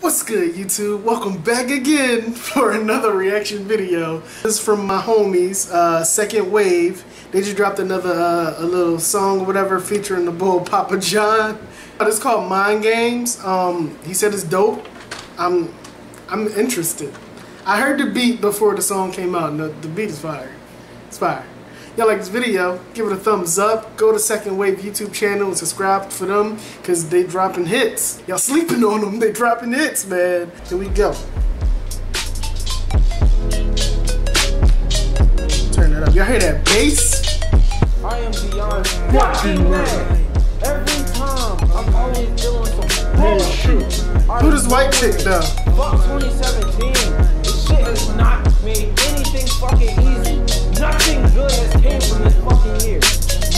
What's good YouTube? Welcome back again for another reaction video. This is from my homies, uh, 2ndwav. They just dropped another uh, a little song or whatever featuring the bull Papa John. It's called Mind Games. Um, he said it's dope. I'm I'm interested. I heard the beat before the song came out the, the beat is fire. It's fire y'all like this video, give it a thumbs up. Go to 2ndwav YouTube channel and subscribe for them because they dropping hits. Y'all sleeping on them, they dropping hits, man. Here we go. Turn it up. Y'all hear that bass? I am beyond fucking mad. Every time, I'm always doing some oh, bullshit. Who this white chick though? Fuck 2017. This shit has not made anything fucking easy. Nothing good has came from this fucking year.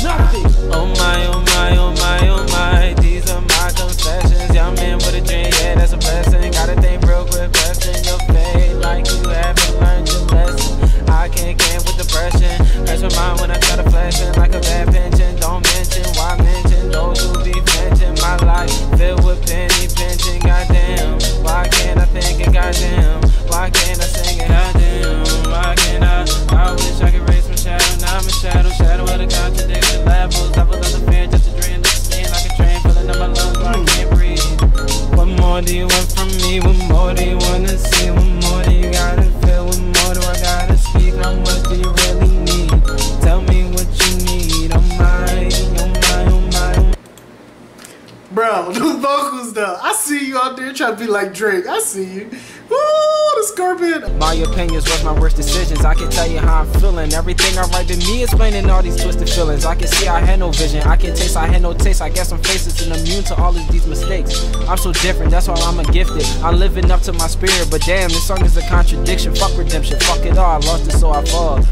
Nothing. Oh my, oh more do you want from me? What more do you wanna see? What more do you gotta feel? What more do I gotta speak? How much do you really need? Tell me what you need. Oh my, oh my, oh my. Bro, the vocals though. I see you out there trying to be like Drake. I see you. The. My opinions was my worst decisions. I can tell you how I'm feeling. Everything I write to me explaining all these twisted feelings. I can see I had no vision. I can taste I had no taste. I guess I'm faceless and immune to all of these mistakes. I'm so different, that's why I'm a gifted. I'm living up to my spirit, but damn, this song is a contradiction. Fuck redemption, fuck it all. I lost it, so I fall.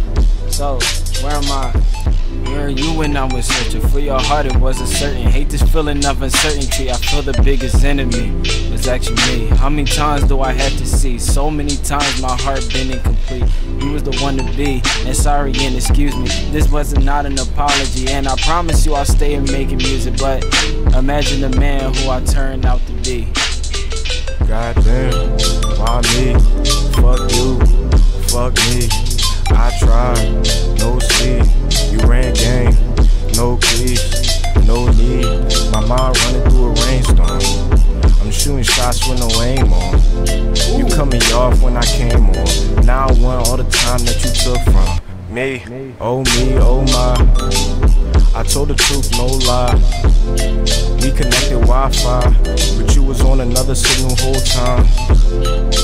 So, where am I? You when I was searching for your heart? It wasn't certain. Hate this feeling of uncertainty. I feel the biggest enemy was actually me. How many times do I have to see? So many times my heart been incomplete. You was the one to be, and sorry and excuse me. This wasn't not an apology, and I promise you I'll stay and making music. But imagine the man who I turned out to be. Goddamn, why me? Fuck you, fuck me. Me off when I came on. Now I want all the time that you took from me. Oh me, oh my. I told the truth, no lie. We connected Wi-Fi, but you was on another signal whole time.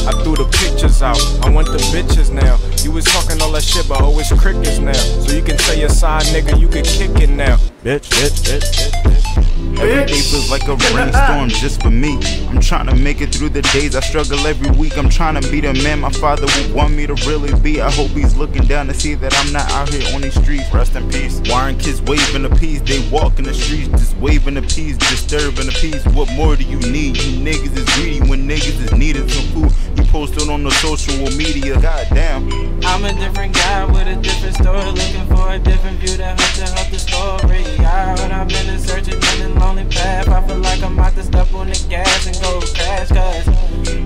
I threw the pictures out. I want the bitches now. You was talking all that shit, but oh, it's crickets now. So you can tell your side nigga you can kick it now. Bitch, bitch, bitch, bitch, bitch. Every day feels like a rainstorm just for me. I'm trying to make it through the days I struggle every week. I'm trying to be the man my father would want me to really be. I hope he's looking down to see that I'm not out here on these streets. Rest in peace. Wiring kids waving the peace. They walk in the streets just waving the peace, disturbing the peace. What more do you need? You niggas is greedy when niggas is needing some food. You posted on the social media. Goddamn. I'm a different guy with a different story, looking for a different view to help the story. I've been in search of a lonely path. I feel like I'm about to step on the gas and go crash. Cause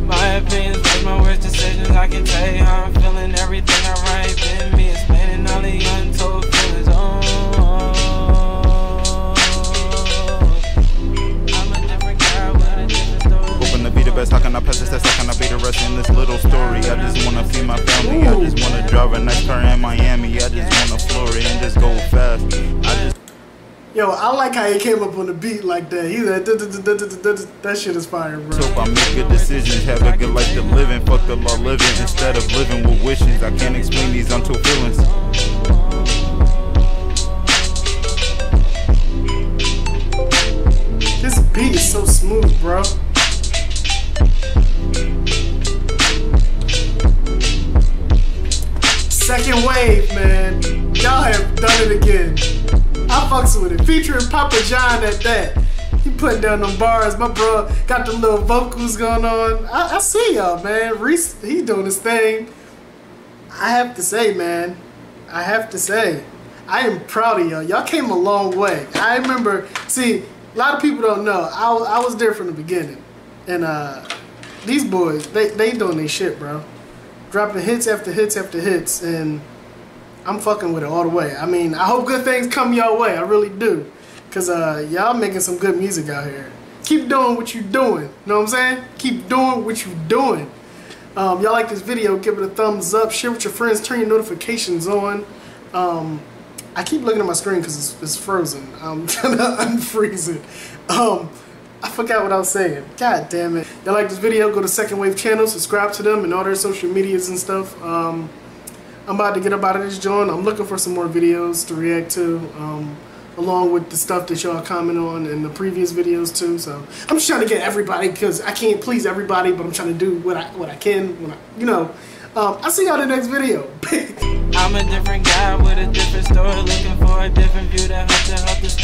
my opinions was my worst decisions. I can tell you how I'm a nice car in Miami, I just wanna floor it and just go fast. I just Yo, I like how he came up on the beat like that. He like, that shit is fire, bro. hope I make good decisions, have a good life to live in, fuck the law living instead of living with wishes. I can't explain these untold feelings. This beat is so smooth, bro. 2ndwav, man. Y'all have done it again. I fucks with it. Featuring Papa John at that. He putting down them bars. My bro got the little vocals going on. I, I see y'all, man. Reese, he doing his thing. I have to say, man. I have to say, I am proud of y'all. Y'all came a long way. I remember, see, a lot of people don't know. I, I was there from the beginning. And uh, these boys, they they doing their shit, bro. Dropping hits after hits after hits, and I'm fucking with it all the way. I mean, I hope good things come your way. I really do, cause uh, y'all making some good music out here. Keep doing what you doing. You know what I'm saying? Keep doing what you doing. Um, y'all like this video? Give it a thumbs up. Share with your friends. Turn your notifications on. Um, I keep looking at my screen because it's, it's, frozen. I'm trying to unfreeze it. Um, I forgot what I was saying. God damn it. Y'all like this video, go to 2ndwav channel, subscribe to them and all their social medias and stuff. Um, I'm about to get up out of this joint. I'm looking for some more videos to react to, um, along with the stuff that y'all comment on in the previous videos too. So I'm just trying to get everybody because I can't please everybody, but I'm trying to do what I what I can when I, you know. Um, I'll see y'all in the next video. I'm a different guy with a different story, looking for a different view to help to help the story.